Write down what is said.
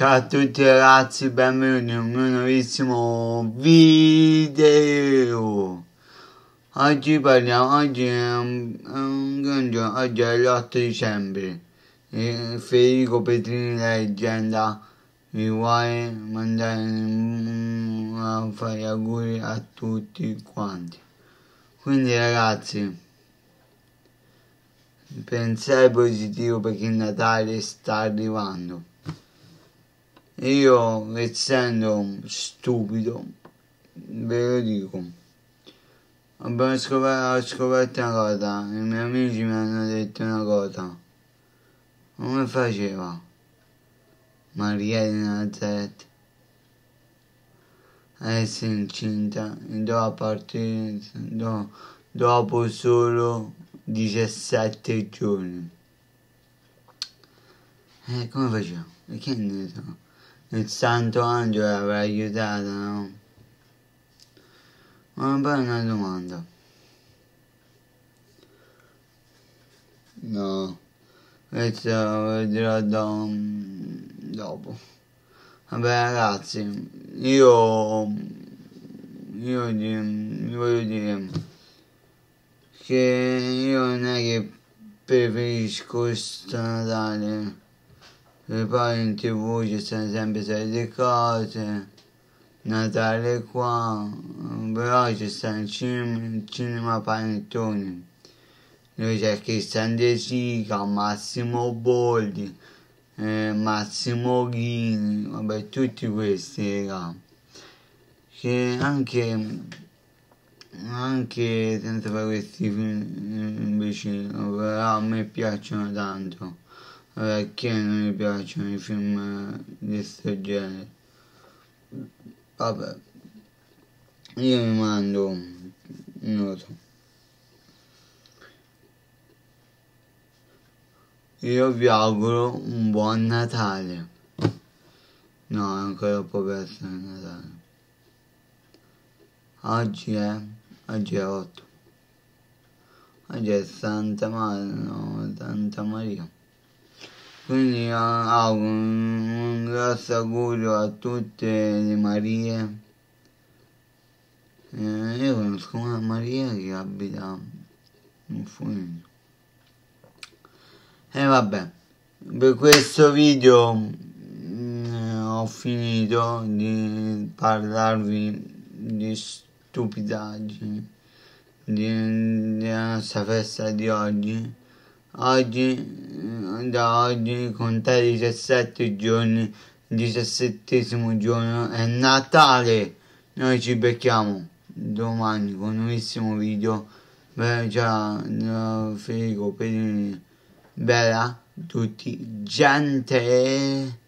Ciao a tutti ragazzi, benvenuti in un mio nuovissimo video. Oggi parliamo, oggi è un, un gran giorno, oggi è l'8 dicembre. E Federico Petrini, la leggenda, vi vuole mandare a fare auguri a tutti quanti. Quindi ragazzi, pensare positivo perché il Natale sta arrivando io, essendo stupido, ve lo dico. Abbiamo scoperto, ho scoperto una cosa, i miei amici mi hanno detto una cosa. Come faceva Maria di Nazareth a essere incinta dopo, partire, dopo solo 17 giorni? Eh, come faceva? Perché ne so? Il santo angelo avrà aiutato, no? Ma poi una domanda. No, questo lo vedrò dopo. Vabbè ragazzi, io, io vi voglio dire che io non è che preferisco questo Natale poi in tv ci sono sempre solite cose, Natale qua, però ci sta il cinema, cinema Panettoni, dove c'è Cristian De Sica, Massimo Boldi, eh, Massimo Ghini, vabbè tutti questi raga, che anche anche senza fare questi film invece però a me piacciono tanto perché non mi piacciono i film di questo genere? Vabbè io mi mando un noto. Io vi auguro un buon Natale. No è ancora un po' presto il Natale. Oggi è oggi è 8 oggi è Santa Maria no Santa Maria quindi auguro un grosso augurio a tutte le Marie. Eh, io conosco una Maria che abita in Fuligno. E vabbè, per questo video mm, ho finito di parlarvi di stupidaggini di, della nostra festa di oggi Oggi, da oggi, con te 17 giorni, 17 giorno è Natale. Noi ci becchiamo domani con un nuovissimo video. Beh, già, Federico Pedrini. Bella, tutti, gente.